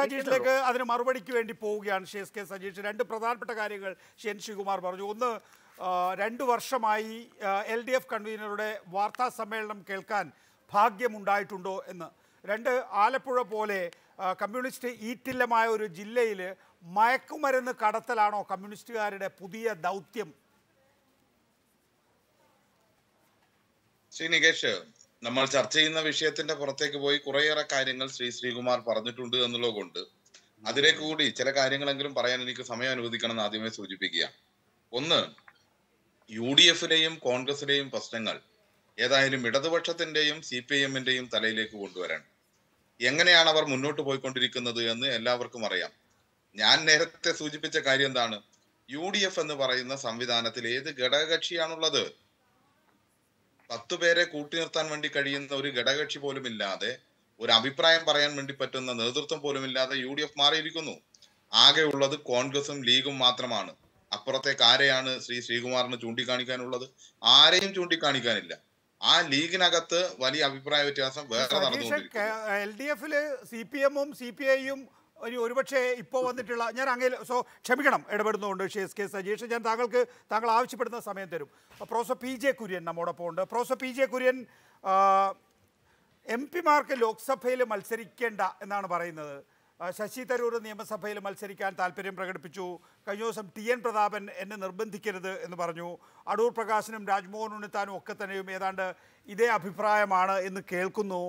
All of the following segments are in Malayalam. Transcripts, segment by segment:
സജീഷിലേക്ക് അതിന് മറുപടിക്ക് വേണ്ടി പോവുകയാണ് ഷി എസ് കെ സജീഷ്. രണ്ട് പ്രധാനപ്പെട്ട കാര്യങ്ങൾ ഷി എൻ ശിവകുമാർ പറഞ്ഞു. ഒന്ന് രണ്ട് വർഷമായി എൽ ഡി എഫ് കൺവീനറുടെ വാർത്താ സമ്മേളനം കേൾക്കാൻ ഭാഗ്യമുണ്ടായിട്ടുണ്ടോ എന്ന്. രണ്ട് ആലപ്പുഴ പോലെ കമ്മ്യൂണിസ്റ്റ് ഈറ്റില്ലമായ ഒരു ജില്ലയിൽ മയക്കുമരുന്ന് കടത്തലാണോ കമ്മ്യൂണിസ്റ്റുകാരുടെ പുതിയ ദൗത്യം? ശ്രീ നികേഷ് നമ്മൾ ചർച്ച ചെയ്യുന്ന വിഷയത്തിന്റെ പുറത്തേക്ക് പോയി കുറേയേറെ കാര്യങ്ങൾ ശ്രീ ശ്രീകുമാർ പറഞ്ഞിട്ടുണ്ട് എന്നുള്ളത് കൊണ്ട് അതിലേക്ക് കൂടി ചില കാര്യങ്ങളെങ്കിലും പറയാൻ എനിക്ക് സമയം അനുവദിക്കണം എന്ന് ആദ്യമേ സൂചിപ്പിക്കുക ഒന്ന് യു ഡി എഫിലെയും കോൺഗ്രസിലെയും പ്രശ്നങ്ങൾ ഏതായാലും ഇടതുപക്ഷത്തിന്റെയും സി പി എമ്മിന്റെയും തലയിലേക്ക് കൊണ്ടുവരണം. എങ്ങനെയാണ് അവർ മുന്നോട്ട് പോയിക്കൊണ്ടിരിക്കുന്നത് എന്ന് എല്ലാവർക്കും അറിയാം. ഞാൻ നേരത്തെ സൂചിപ്പിച്ച കാര്യം എന്താണ്? യു ഡി എഫ് എന്ന് പറയുന്ന സംവിധാനത്തിൽ ഏത് ഘടകകക്ഷിയാണുള്ളത്? പത്തു പേരെ കൂട്ടി നിർത്താൻ വേണ്ടി കഴിയുന്ന ഒരു ഘടകകക്ഷി പോലും ഇല്ലാതെ ഒരു അഭിപ്രായം പറയാൻ വേണ്ടി പറ്റുന്ന നേതൃത്വം പോലും ഇല്ലാതെ യു ഡി എഫ് മാറിയിരിക്കുന്നു. ആകെ ഉള്ളത് കോൺഗ്രസും ലീഗും മാത്രമാണ്. അപ്പുറത്തേക്ക് ആരെയാണ് ശ്രീ ശ്രീകുമാറിന് ചൂണ്ടിക്കാണിക്കാനുള്ളത്? ആരെയും ചൂണ്ടിക്കാണിക്കാനില്ല. ആ ലീഗിനകത്ത് വലിയ അഭിപ്രായ വ്യത്യാസം വേറെ സതീഷ് നടന്നുകൊണ്ടിരിക്കുന്നു. എൽ ഡി എഫിൽ സി പി എമ്മും സി പി ഐയും ഒരു ഒരുപക്ഷെ ഇപ്പോൾ വന്നിട്ടുള്ള ഞാൻ അങ്ങനെ സോ ക്ഷമിക്കണം ഇടപെടുന്നുണ്ട് ഷി എസ് കെ സജീഷ്. ഞാൻ താങ്കൾക്ക് താങ്കൾ ആവശ്യപ്പെടുന്ന സമയം തരും. പ്രൊഫസർ പി ജെ കുര്യൻ നമ്മോടൊപ്പം ഉണ്ട്. Professor P J Kurien M പിമാർക്ക് ലോക്സഭയിൽ മത്സരിക്കേണ്ട എന്നാണ് പറയുന്നത്. ശശി തരൂർ നിയമസഭയിൽ മത്സരിക്കാൻ താല്പര്യം പ്രകടിപ്പിച്ചു. കഴിഞ്ഞ ദിവസം ടി എൻ പ്രതാപൻ എന്നെ നിർബന്ധിക്കരുത് എന്ന് പറഞ്ഞു. അടൂർ പ്രകാശനും രാജ്മോഹൻ ഉണ്ണിത്താനും ഒക്കെ തന്നെയും ഏതാണ്ട് ഇതേ അഭിപ്രായമാണ് എന്ന് കേൾക്കുന്നു.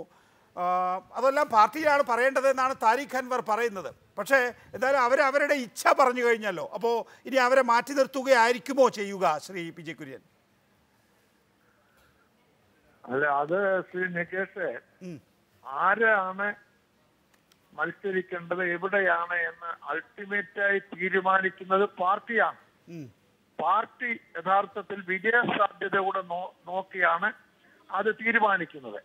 അതെല്ലാം പാർട്ടിയിലാണ് പറയേണ്ടത് എന്നാണ് താരിഖ് അൻവർ പറയുന്നത്. പക്ഷേ എന്തായാലും അവർ അവരുടെ ഇച്ഛ പറഞ്ഞു കഴിഞ്ഞല്ലോ. അപ്പോൾ ഇനി അവരെ മാറ്റി നിർത്തുകയായിരിക്കുമോ ചെയ്യുക ശ്രീ പി ജെ കുര്യൻ? അല്ല അത് ശ്രീ നികേഷ്. ആരാണ് മത്സരിക്കേണ്ടത് എവിടെയാണ് എന്ന് അൾട്ടിമേറ്റായി തീരുമാനിക്കുന്നത് പാർട്ടിയാണ്. പാർട്ടി യഥാർത്ഥത്തിൽ വിജയ സാധ്യത കൂടെ നോക്കിയാണ് അത് തീരുമാനിക്കുന്നത്.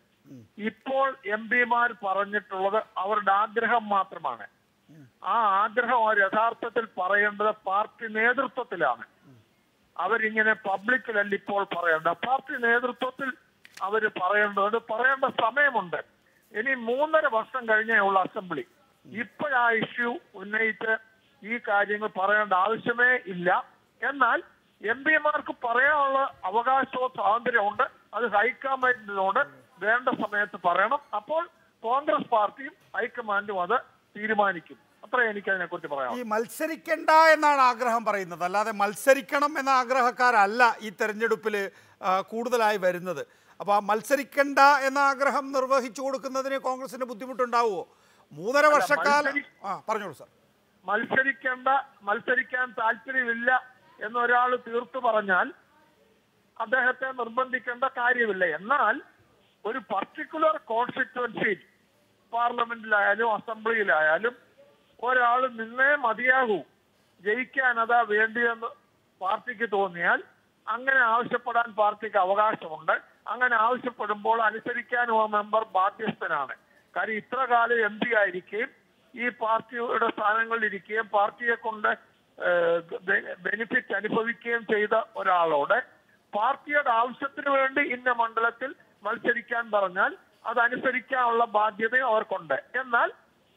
ഇപ്പോൾ എം പിമാർ പറഞ്ഞിട്ടുള്ളത് അവരുടെ ആഗ്രഹം മാത്രമാണ്. ആ ആഗ്രഹം അവർ യഥാർത്ഥത്തിൽ പറയേണ്ടത് പാർട്ടി നേതൃത്വത്തിലാണ്. അവരിങ്ങനെ പബ്ലിക്കിലല്ല ഇപ്പോൾ പറയേണ്ട പാർട്ടി നേതൃത്വത്തിൽ അവർ പറയേണ്ടത് പറയേണ്ട സമയമുണ്ട്. ഇനി മൂന്നര വർഷം കഴിഞ്ഞേ ഉള്ള അസംബ്ലി. ഇപ്പോഴാ ഇഷ്യൂ ഉന്നയിച്ച് ഈ കാര്യങ്ങൾ പറയേണ്ട ആവശ്യമേ ഇല്ല. എന്നാൽ എം പിമാർക്ക് പറയാനുള്ള അവകാശവും സ്വാതന്ത്ര്യമുണ്ട് അത് ഹൈക്കമാൻഡിനോട് വേണ്ട സമയത്ത് പറയണം. അപ്പോൾ കോൺഗ്രസ് പാർട്ടിയും ഹൈക്കമാൻഡും അത് തീരുമാനിക്കും. അത്രേ എനിക്ക് അതിനെ കുറിച്ച് പറയാം ഈ മത്സരിക്കണ്ട എന്നാണ് ആഗ്രഹം പറയുന്നത്. അല്ലാതെ മത്സരിക്കണം എന്ന ആഗ്രഹക്കാരല്ല ഈ തെരഞ്ഞെടുപ്പിൽ കൂടുതലായി വരുന്നത്. അപ്പോൾ മത്സരിക്കണ്ട എന്ന ആഗ്രഹം നിർവഹിച്ചു കൊടുക്കുന്നതിന് കോൺഗ്രസിന് ബുദ്ധിമുട്ടുണ്ടാവുമോ? മൂന്നര വർഷക്കാലം ആ പറഞ്ഞോളൂ സാർ. മത്സരിക്കേണ്ട മത്സരിക്കാൻ താല്പര്യമില്ല എന്നൊരാൾ തീർത്തു പറഞ്ഞാൽ അദ്ദേഹത്തെ നിർബന്ധിക്കേണ്ട കാര്യമില്ല. എന്നാൽ ഒരു പർട്ടിക്കുലർ കോൺസ്റ്റിറ്റുവൻസി പാർലമെന്റിലായാലും അസംബ്ലിയിലായാലും ഒരാൾ നിന്നേ മതിയാകൂ. ജയിക്കാൻ അതാ വേണ്ടിയെന്ന് പാർട്ടിക്ക് തോന്നിയാൽ അങ്ങനെ ആവശ്യപ്പെടാൻ പാർട്ടിക്ക് അവകാശമുണ്ട്. അങ്ങനെ ആവശ്യപ്പെടുമ്പോൾ അനുസരിക്കാനും ആ മെമ്പർ ബാധ്യസ്ഥനാണ്. കാര്യം ഇത്ര കാലം എം പി ആയിരിക്കുകയും ഈ പാർട്ടിയുടെ സ്ഥാനങ്ങളിൽ ഇരിക്കുകയും പാർട്ടിയെ കൊണ്ട് ബെനിഫിറ്റ് അനുഭവിക്കുകയും ചെയ്ത ഒരാളോട് പാർട്ടിയുടെ ആവശ്യത്തിന് വേണ്ടി ഇന്ന മണ്ഡലത്തിൽ മത്സരിക്കാൻ പറഞ്ഞാൽ അതനുസരിക്കാനുള്ള ബാധ്യത അവർക്കുണ്ട്. എന്നാൽ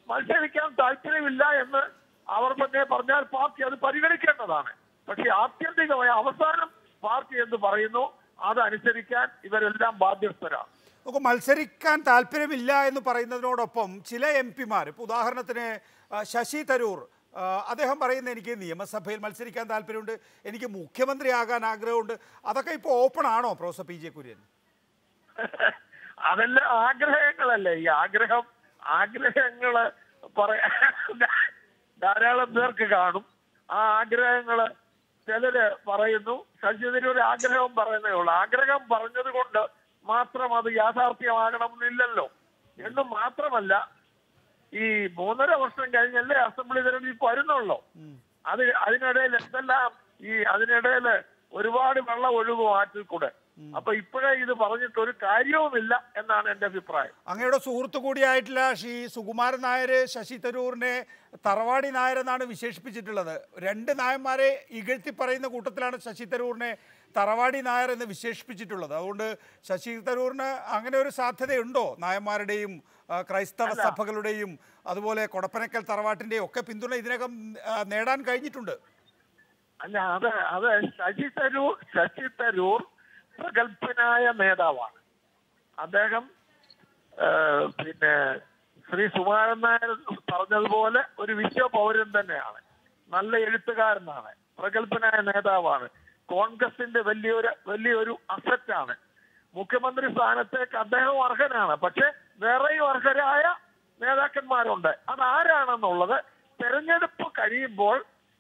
മത്സരിക്കാൻ താല്പര്യമില്ല എന്ന് അവർ തന്നെ പറഞ്ഞാൽ പാർട്ടി അത് പരിഗണിക്കേണ്ടതാണ്. പക്ഷെ ആത്യന്തികമായ അവസാനം പാർട്ടി എന്ന് പറയുന്നു? അതനുസരിക്കാൻ ഇവരെല്ലാം ബാധ്യസ്ഥരാണ്. നമുക്ക് മത്സരിക്കാൻ താല്പര്യമില്ല എന്ന് പറയുന്നതിനോടൊപ്പം ചില എം പിമാർ ഇപ്പോൾ ഉദാഹരണത്തിന് ശശി തരൂർ അദ്ദേഹം പറയുന്ന എനിക്ക് നിയമസഭയിൽ മത്സരിക്കാൻ താല്പര്യമുണ്ട് എനിക്ക് മുഖ്യമന്ത്രിയാകാൻ ആഗ്രഹമുണ്ട് അതൊക്കെ ഇപ്പോൾ ഓപ്പൺ ആണോ പ്രൊഫസർ പി ജെ കുര്യൻ? അതെല്ലാം ആഗ്രഹങ്ങളല്ലേ. ഈ ആഗ്രഹം ആഗ്രഹങ്ങൾ പറയാ ധാരാളം പേർക്ക് കാണും. ആ ആഗ്രഹങ്ങൾ ചിലര് പറയുന്നു. ശശിധര ഒരു ആഗ്രഹം പറയുന്നേ ഉള്ളൂ. ആഗ്രഹം പറഞ്ഞത് കൊണ്ട് മാത്രം അത് യാഥാർത്ഥ്യമാകണമെന്നില്ലല്ലോ. എന്ന് മാത്രമല്ല ഈ മൂന്നര വർഷം കഴിഞ്ഞല്ലേ അസംബ്ലി തെരഞ്ഞെടുപ്പ് വരുന്നുള്ളൂ. അത് അതിനിടയിൽ എന്തെല്ലാം ഈ അതിനിടയിൽ ഒരുപാട് വെള്ളം ഒഴുകും ആറ്റിൽ കൂടെ. അപ്പൊ ഇപ്പോഴേ ഇത് പറഞ്ഞിട്ട് ഒരു കാര്യവുമില്ല എന്നാണ് എന്റെ അഭിപ്രായം. അങ്ങയുടെ സുഹൃത്തു കൂടിയായിട്ടുള്ള ശ്രീ സുകുമാരൻ നായർ ശശി തരൂറിനെ തറവാടി നായർ എന്നാണ് വിശേഷിപ്പിച്ചിട്ടുള്ളത്. രണ്ട് നായന്മാരെ ഇകഴ്ത്തി പറയുന്ന കൂട്ടത്തിലാണ് ശശി തരൂറിനെ തറവാടി നായർ എന്ന് വിശേഷിപ്പിച്ചിട്ടുള്ളത്. അതുകൊണ്ട് ശശി തരൂറിന് അങ്ങനെ ഒരു സാധ്യതയുണ്ടോ? നായന്മാരുടെയും ക്രൈസ്തവ സഭകളുടെയും അതുപോലെ കൊടപ്പനക്കൽ തറവാട്ടിന്റെയും ഒക്കെ പിന്തുണ ഇതിനകം നേടാൻ കഴിഞ്ഞിട്ടുണ്ട്. അല്ല അത് അത് ശശി തരൂർ ശശി തരൂർ പ്രഗത്ഭനായ നേതാവാണ്. അദ്ദേഹം പിന്നെ ശ്രീ സുകുമാരൻ നായർ പറഞ്ഞതുപോലെ ഒരു വിശ്വ പൗരൻ തന്നെയാണ്. നല്ല എഴുത്തുകാരനാണ് പ്രഗത്ഭനായ നേതാവാണ്. കോൺഗ്രസിന്റെ വലിയൊരു വലിയൊരു അസറ്റാണ്. മുഖ്യമന്ത്രി സ്ഥാനത്തേക്ക് അദ്ദേഹം അർഹനാണ് പക്ഷെ വേറെയും അർഹരായ നേതാക്കന്മാരുണ്ട്. അത് ആരാണെന്നുള്ളത് തെരഞ്ഞെടുപ്പ് കഴിയുമ്പോൾ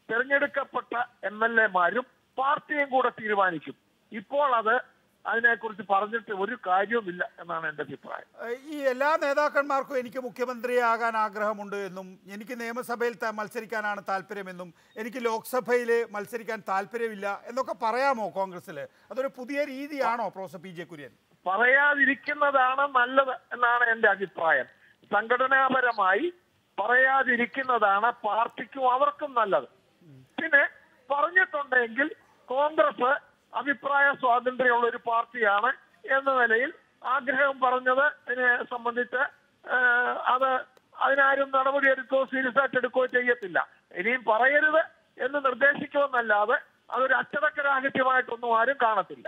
തെരഞ്ഞെടുക്കപ്പെട്ട എം എൽ എമാരും പാർട്ടിയും കൂടെ തീരുമാനിക്കും. ഇപ്പോൾ അത് അതിനെക്കുറിച്ച് പറഞ്ഞിട്ട് ഒരു കാര്യവുമില്ല എന്നാണ് എന്റെ അഭിപ്രായം. ഈ എല്ലാ നേതാക്കന്മാർക്കും എനിക്ക് മുഖ്യമന്ത്രിയാകാൻ ആഗ്രഹമുണ്ട് എന്നും എനിക്ക് നിയമസഭയിൽ മത്സരിക്കാനാണ് താല്പര്യമെന്നും എനിക്ക് ലോക്സഭയിൽ മത്സരിക്കാൻ താല്പര്യമില്ല എന്നൊക്കെ പറയാമോ കോൺഗ്രസ്സിൽ അതൊരു പുതിയ രീതിയാണോ പ്രൊഫസർ പി ജെ കുര്യൻ? പറയാതിരിക്കുന്നതാണ് നല്ലത് എന്നാണ് എന്റെ അഭിപ്രായം. സംഘടനാപരമായി പറയാതിരിക്കുന്നതാണ് പാർട്ടിക്കും അവർക്കും നല്ലത്. പിന്നെ പറഞ്ഞിട്ടുണ്ടെങ്കിൽ കോൺഗ്രസ് അഭിപ്രായ സ്വാതന്ത്ര്യമുള്ള ഒരു പാർട്ടിയാണ് എന്ന നിലയിൽ ആഗ്രഹം പറഞ്ഞത് അതിനെ സംബന്ധിച്ച് അത് അതിനാരും നടപടിയെടുക്കോ സീരിയസ് ആയിട്ട് എടുക്കുകയോ ചെയ്യത്തില്ല. ഇനിയും പറയരുത് എന്ന് നിർദ്ദേശിക്കുമെന്നല്ലാതെ അതൊരു അച്ചടക്ക രാഹിത്യമായിട്ടൊന്നും ആരും കാണത്തില്ല.